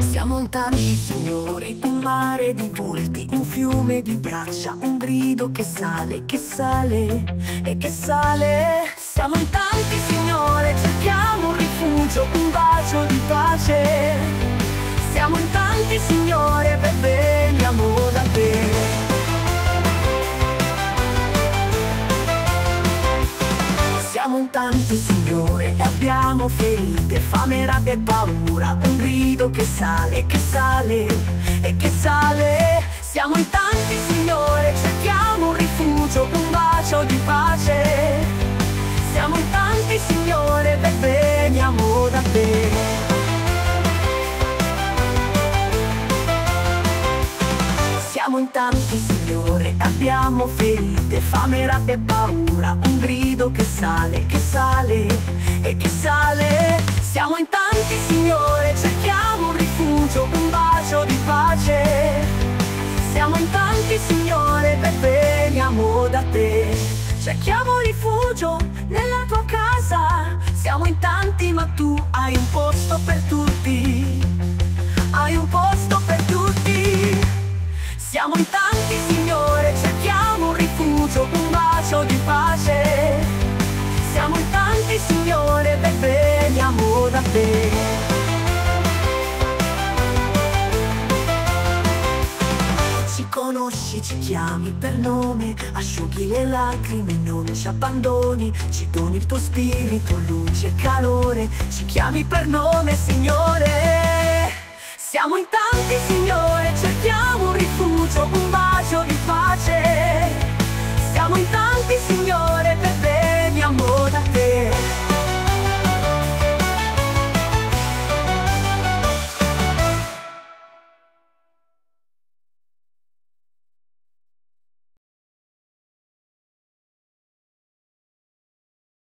Siamo in tanti signori, un mare di volti, un fiume di braccia, un grido che sale, che sale e che sale. Siamo in tanti signore, Siamo in tanti signore abbiamo ferite, fame, rabbia e paura Un grido che sale, che sale e che sale. Siamo in tanti signore, cerchiamo un rifugio, un bacio di pace. Siamo in tanti signore, beh, veniamo da te Siamo in tanti signore, abbiamo ferite, fame, rabbia e paura Un grido che sale, che sale e che sale. Siamo in tanti signore, cerchiamo un rifugio, un bacio di pace. Siamo in tanti signore, beh veniamo da te. Cerchiamo rifugio nella tua casa. Siamo in tanti ma tu hai un posto per tutti. Hai un posto per tutti. Siamo in tanti signore, cerchiamo un rifugio, un bacio di pace Siamo in tanti signore, beh veniamo da te. Ci conosci, ci chiami per nome Asciughi le lacrime, non ci abbandoni Ci doni il tuo spirito, luce e calore Ci chiami per nome, Signore